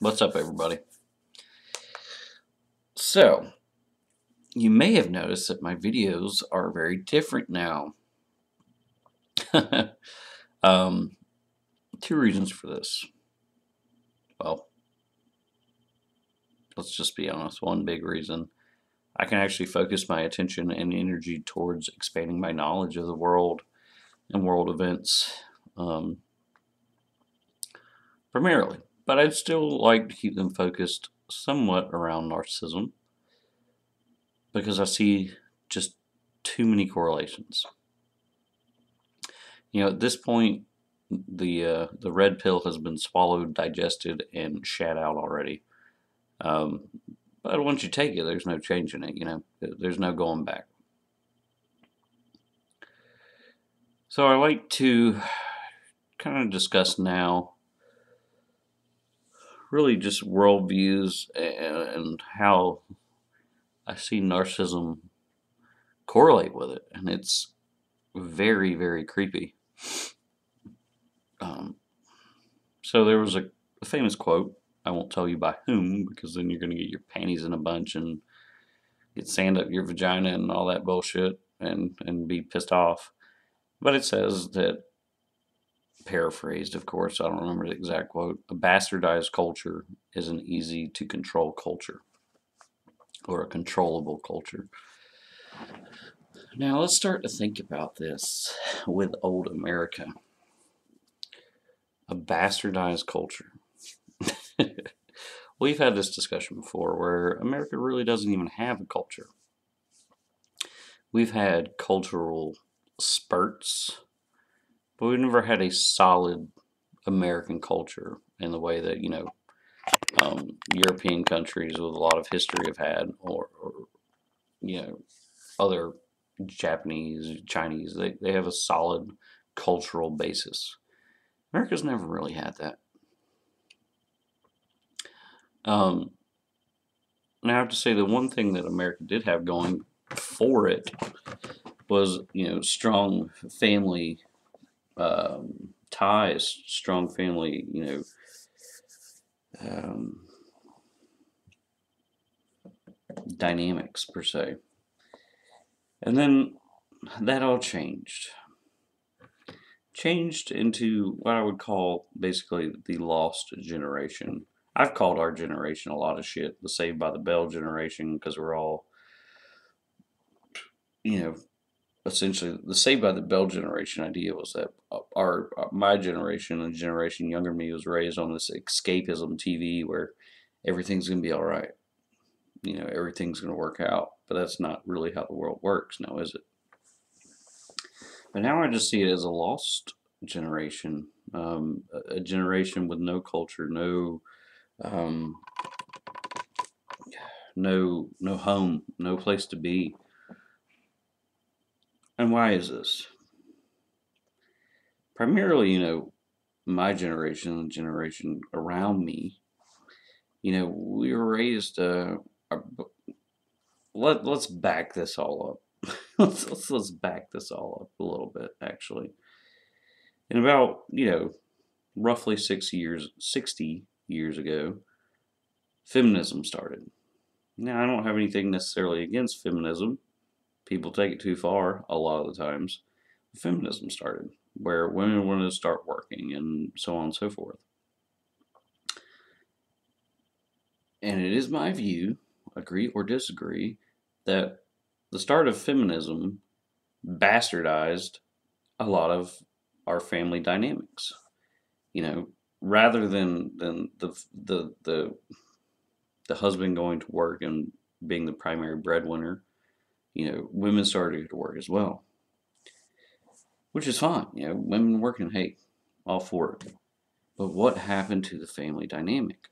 What's up, everybody? So, you may have noticed that my videos are very different now. um, two reasons for this. Well, let's just be honest. One big reason I can actually focus my attention and energy towards expanding my knowledge of the world and world events um, primarily. But I'd still like to keep them focused somewhat around narcissism because I see just too many correlations. You know, at this point, the uh, the red pill has been swallowed, digested, and shat out already. Um, but once you take it, there's no changing it. You know, there's no going back. So I like to kind of discuss now really just worldviews and how I see narcissism correlate with it, and it's very, very creepy. Um, so there was a, a, famous quote. I won't tell you by whom because then you're going to get your panties in a bunch and get sand up your vagina and all that bullshit and, and be pissed off. But it says that, paraphrased, of course, I don't remember the exact quote, a bastardized culture is an easy to control culture or a controllable culture. Now let's start to think about this with old America. A bastardized culture. We've had this discussion before where America really doesn't even have a culture. We've had cultural spurts, but we've never had a solid American culture in the way that, you know, um, European countries with a lot of history have had, or, or you know, other Japanese, Chinese, they, they have a solid cultural basis. America's never really had that. Um, and I have to say the one thing that America did have going for it was, you know, strong family um, ties, strong family, you know, um, dynamics per se. And then that all changed. Changed into what I would call basically the lost generation. I've called our generation a lot of shit, the Saved by the Bell generation, because we're all, you know, essentially the Saved by the Bell generation idea was that our, our my generation and generation younger me was raised on this escapism TV where everything's gonna be all right. You know, everything's gonna work out, but that's not really how the world works now, is it? But now I just see it as a lost generation, um, a, a generation with no culture, no, um, no, no home, no place to be and why is this? Primarily, you know, my generation, the generation around me, you know, we were raised, uh, let, let's back this all up. let's, let's, let's back this all up a little bit, actually. In about, you know, roughly six years, 60 years ago, feminism started. Now, I don't have anything necessarily against feminism people take it too far a lot of the times, feminism started, where women wanted to start working and so on and so forth. And it is my view, agree or disagree, that the start of feminism bastardized a lot of our family dynamics. You know, rather than than the the the the husband going to work and being the primary breadwinner, you know, women started to work as well, which is fine. You know, women working, hey, all for it. But what happened to the family dynamic?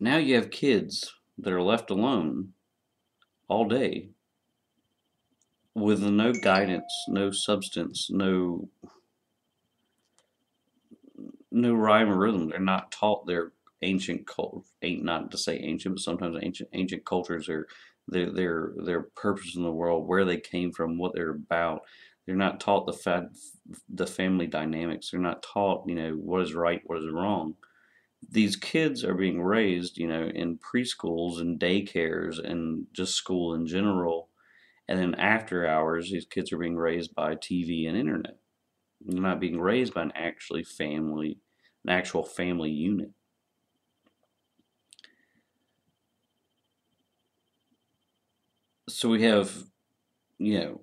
Now you have kids that are left alone all day with no guidance, no substance, no no rhyme or rhythm. They're not taught their ancient cult ain't not to say ancient, but sometimes ancient ancient cultures are their their their purpose in the world, where they came from, what they're about. They're not taught the fa- the family dynamics. They're not taught, you know, what is right, what is wrong. these kids are being raised, you know, in preschools and daycares and just school in general. And then after hours, these kids are being raised by TV and internet. They're not being raised by an actually family, an actual family unit. So we have, you know,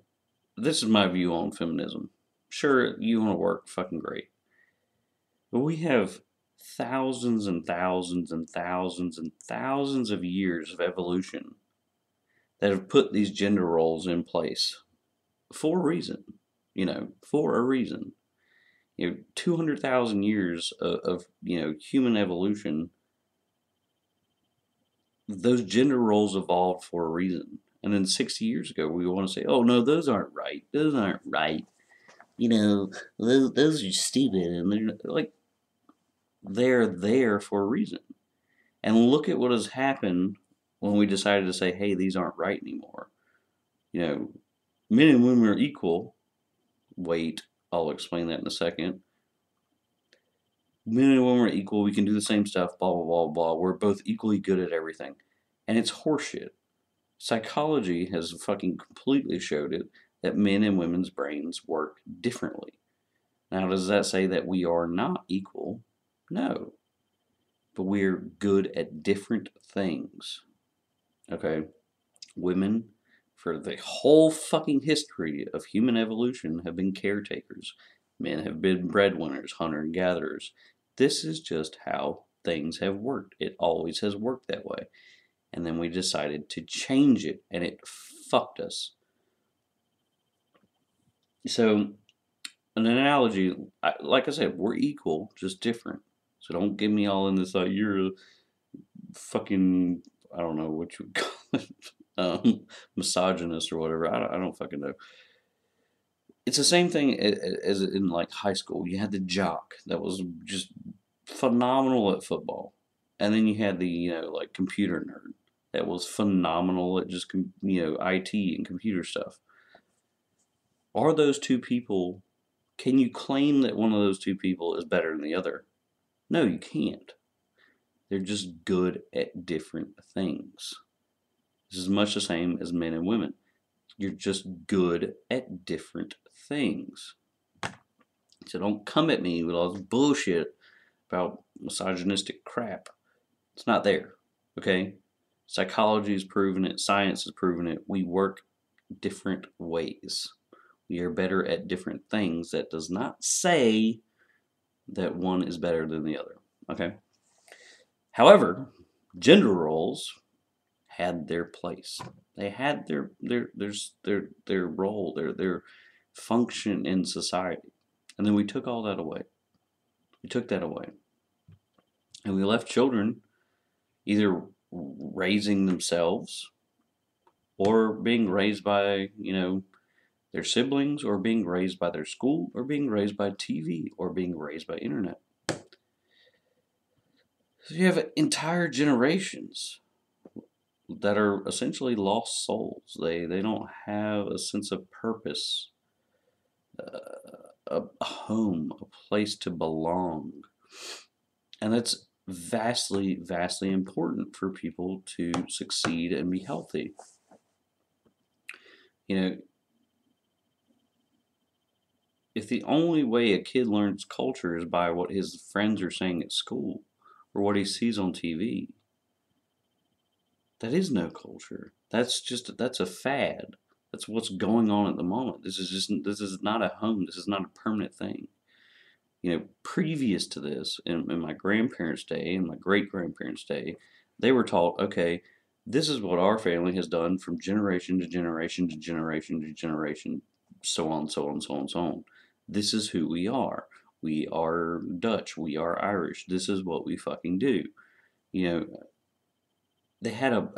this is my view on feminism. Sure, you want to work, fucking great. But we have thousands and thousands and thousands and thousands of years of evolution that have put these gender roles in place for a reason, you know, for a reason. You know, 200,000 years of, of, you know, human evolution, those gender roles evolved for a reason. And then 60 years ago, we want to say, oh, no, those aren't right. Those aren't right. You know, those, those are stupid. And they're like, they're there for a reason. And look at what has happened when we decided to say, hey, these aren't right anymore. You know, men and women are equal. Wait, I'll explain that in a second. Men and women are equal. We can do the same stuff, blah, blah, blah, blah. We're both equally good at everything. And it's horseshit. Psychology has fucking completely showed it that men and women's brains work differently. Now, does that say that we are not equal? No. But we're good at different things. Okay? Women, for the whole fucking history of human evolution, have been caretakers. Men have been breadwinners, hunter and gatherers. This is just how things have worked. It always has worked that way. And then we decided to change it, and it fucked us. So, an analogy, like I said, we're equal, just different. So don't get me all in this like you're fucking I don't know what you call it, um, misogynist or whatever. I don't, I don't fucking know. It's the same thing as in like high school. You had the jock that was just phenomenal at football, and then you had the you know like computer nerd that was phenomenal at just you know IT and computer stuff. Are those two people? Can you claim that one of those two people is better than the other? No, you can't. They're just good at different things. This is much the same as men and women. You're just good at different things. So don't come at me with all this bullshit about misogynistic crap. It's not there. Okay? Psychology has proven it, science has proven it. We work different ways. We are better at different things. That does not say that one is better than the other. Okay? However, gender roles had their place. They had their their their their, their role, their their function in society. And then we took all that away. We took that away. And we left children either raising themselves or being raised by, you know, their siblings or being raised by their school or being raised by TV or being raised by internet. So you have entire generations that are essentially lost souls. They they don't have a sense of purpose, uh, a home, a place to belong, and that's vastly vastly important for people to succeed and be healthy. You know, if the only way a kid learns culture is by what his friends are saying at school or what he sees on TV, that is no culture. That's just that's a fad. That's what's going on at the moment. This is just this is not a home. This is not a permanent thing. You know, previous to this, in, in my grandparents' day and my great grandparents' day, they were taught, okay, this is what our family has done from generation to generation to generation to generation, so on, so on, so on, so on. This is who we are. We are Dutch. We are Irish. This is what we fucking do. You know, they had a,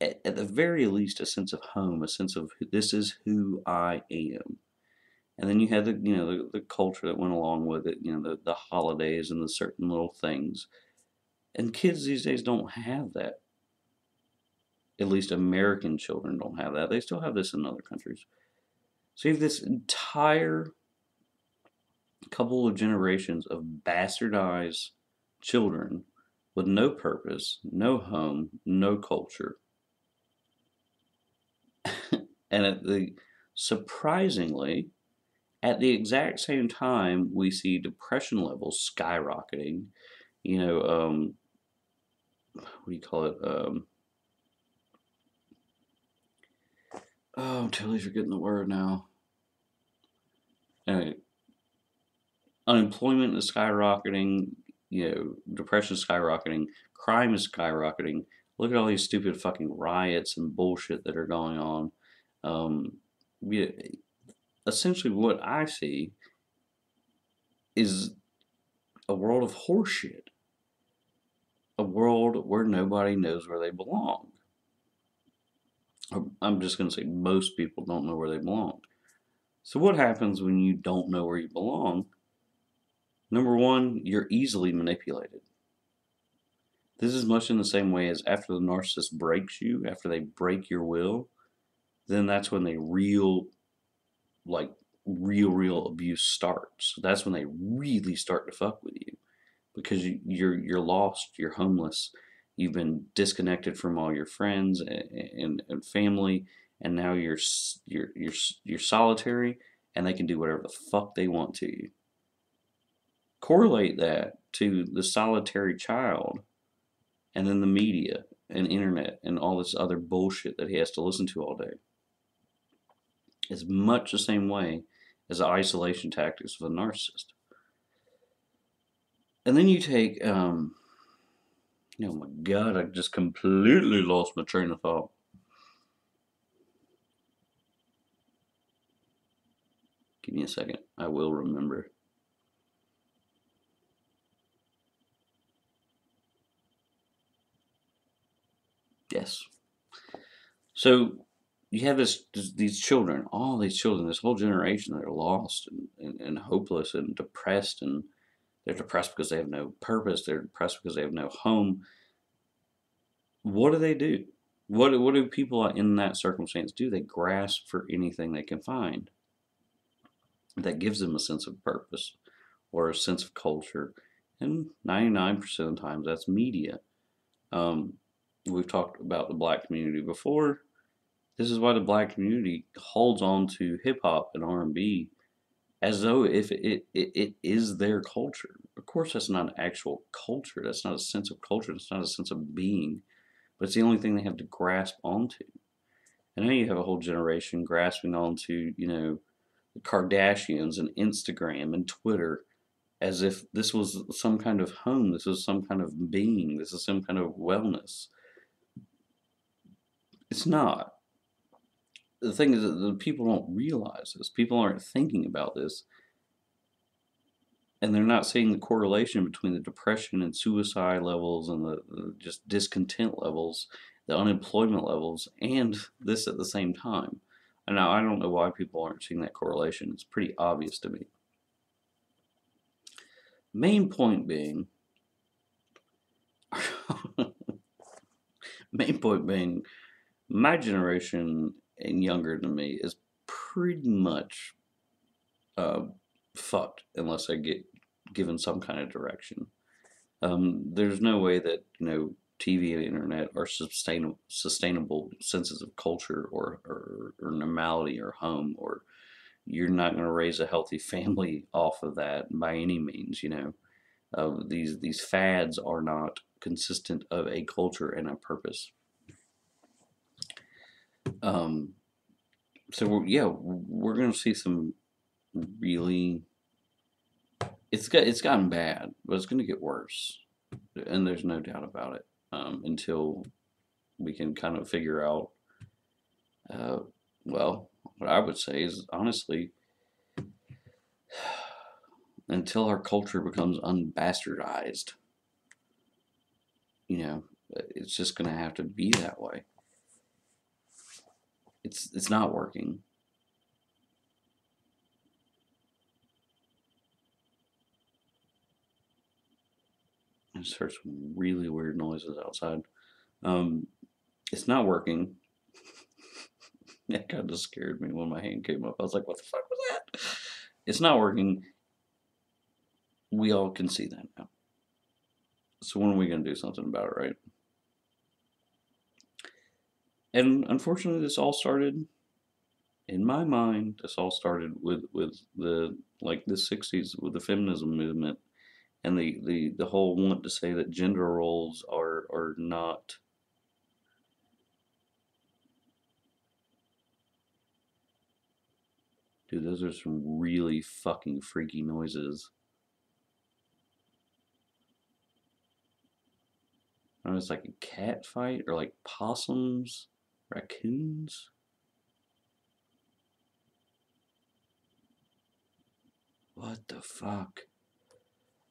at, at the very least, a sense of home, a sense of this is who I am. And then you had the, you know, the, the culture that went along with it, you know, the, the holidays and the certain little things. And kids these days don't have that. At least American children don't have that. They still have this in other countries. So you have this entire couple of generations of bastardized children with no purpose, no home, no culture. and the surprisingly, at the exact same time, we see depression levels skyrocketing. You know, um, what do you call it? Um, oh, I'm totally forgetting the word now. Anyway, unemployment is skyrocketing. You know, depression is skyrocketing. Crime is skyrocketing. Look at all these stupid fucking riots and bullshit that are going on. Um, essentially, what I see is a world of horseshit. A world where nobody knows where they belong. I'm just going to say most people don't know where they belong. So, what happens when you don't know where you belong? Number one, you're easily manipulated. This is much in the same way as after the narcissist breaks you, after they break your will, then that's when they real, like, real, real abuse starts. That's when they really start to fuck with you because you, you're you're lost, you're homeless, you've been disconnected from all your friends and, and, and family, and now you're you're you're you're solitary, and they can do whatever the fuck they want to you. Correlate that to the solitary child, and then the media and internet and all this other bullshit that he has to listen to all day. It's much the same way as the isolation tactics of a narcissist. And then you take um, Oh my god, I just completely lost my train of thought. Give me a second. I will remember. Yes. So you have this, these children, all these children, this whole generation that are lost and, and, and hopeless and depressed and they're depressed because they have no purpose. They're depressed because they have no home. What do they do? What, what do people in that circumstance do? They grasp for anything they can find that gives them a sense of purpose or a sense of culture. And 99% of the times that's media. Um, we've talked about the black community before. This is why the black community holds on to hip hop and R&B as though if it, it, it is their culture. Of course, that's not an actual culture. That's not a sense of culture. It's not a sense of being. But it's the only thing they have to grasp onto. And now you have a whole generation grasping onto, you know, the Kardashians and Instagram and Twitter as if this was some kind of home. This was some kind of being. This is some kind of wellness. It's not the thing is that the people don't realize this. People aren't thinking about this. And they're not seeing the correlation between the depression and suicide levels and the, the just discontent levels, the unemployment levels, and this at the same time. And now I don't know why people aren't seeing that correlation. It's pretty obvious to me. Main point being, main point being, my generation and younger than me is pretty much uh, fucked unless I get given some kind of direction. Um, there's no way that you know TV and internet are sustainable sustainable senses of culture or, or, or normality or home or you're not going to raise a healthy family off of that by any means. You know, uh, these these fads are not consistent of a culture and a purpose. Um, so we're, yeah, we're gonna see some really. It's got it's gotten bad, but it's gonna get worse, and there's no doubt about it. Um, until we can kind of figure out. Uh, well, what I would say is honestly, until our culture becomes unbastardized, you know, it's just going to have to be that way. It's it's not working. I just heard some really weird noises outside. Um, it's not working. that kind of scared me when my hand came up. I was like, what the fuck was that? It's not working. We all can see that now. So when are we going to do something about it, right? And unfortunately, this all started, in my mind, this all started with with the like the '60s with the feminism movement, and the the the whole want to say that gender roles are are not. Dude, those are some really fucking freaky noises. I know it's like a cat fight or like possums, raccoons. What the fuck?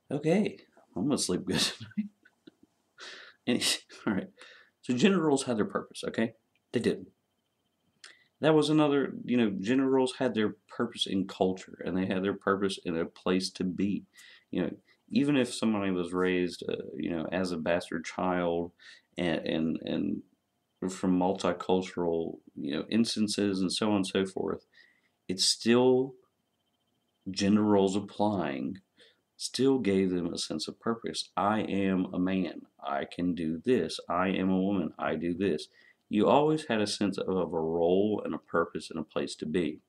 Okay, I'm gonna sleep good tonight. Any, all right. So gender had their purpose. Okay, they did. That was another. You know, gender had their purpose in culture, and they had their purpose in a place to be. You know, even if somebody was raised, uh, you know, as a bastard child, and and and from multicultural, you know, instances and so on and so forth, it's still gender roles applying still gave them a sense of purpose. I am a man. I can do this. I am a woman. I do this. You always had a sense of a role and a purpose and a place to be.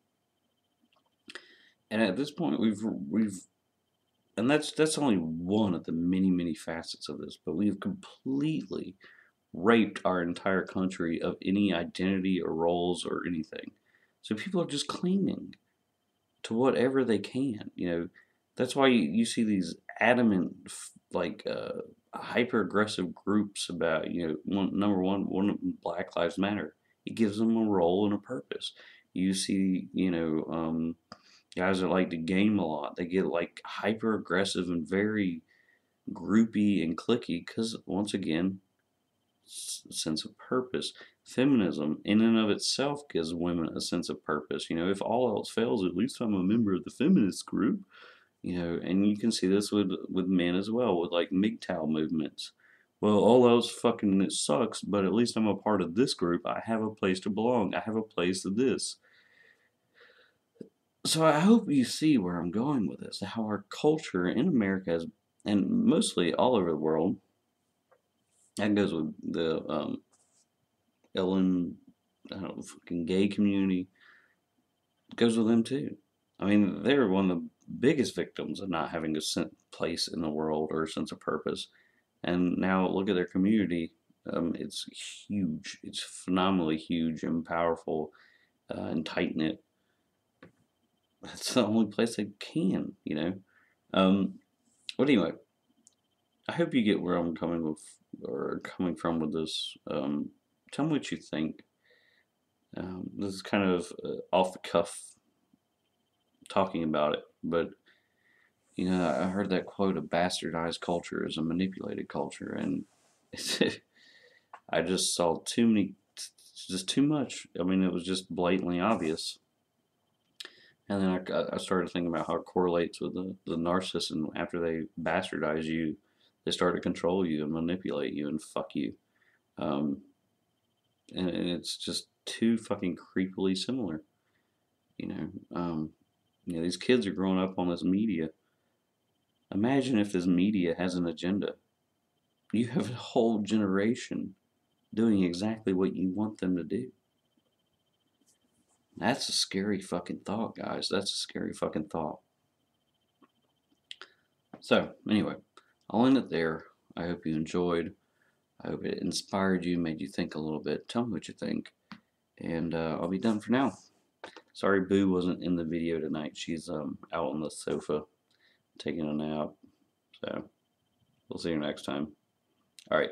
And at this point, we've we've and that's that's only one of the many many facets of this but we've completely raped our entire country of any identity or roles or anything. So people are just clinging to whatever they can you know? That's why you, you see these adamant like uh, hyper aggressive groups about you know one, number one one black lives matter. It gives them a role and a purpose. You see you know um, guys that like to game a lot. They get like hyper aggressive and very groupy and clicky because once again sense of purpose. Feminism in and of itself gives women a sense of purpose. You know if all else fails at least i'm a member of the feminist group. You know and you can see this with with men as well with like MGTOW movements. Well all else fucking it sucks but at least i'm a part of this group. I have a place to belong. I have a place to this. So I hope you see where I'm going with this, how our culture in America is, and mostly all over the world, that goes with the um, Ellen, I don't know, fucking gay community, It goes with them too. I mean, they're one of the biggest victims of not having a place in the world or a sense of purpose. And now look at their community. Um, it's huge. It's phenomenally huge and powerful uh, and tight knit that's the only place I can, you know. Um, but anyway, I hope you get where I'm coming with or coming from with this. Um, tell me what you think. Um, this is kind of uh, off the cuff talking about it, but you know, I heard that quote: "A bastardized culture is a manipulated culture," and I just saw too many, just too much. I mean, it was just blatantly obvious. And then I, I started thinking about how it correlates with the, the narcissist, and after they bastardize you, they start to control you and manipulate you and fuck you. Um, and, and it's just too fucking creepily similar. You know, um, you know, these kids are growing up on this media. Imagine if this media has an agenda. You have a whole generation doing exactly what you want them to do. That's a scary fucking thought, guys. That's a scary fucking thought. So, anyway, I'll end it there. I hope you enjoyed. I hope it inspired you, made you think a little bit. Tell me what you think. And uh, I'll be done for now. Sorry Boo wasn't in the video tonight. She's um, out on the sofa taking a nap. So, we'll see you next time. Alright.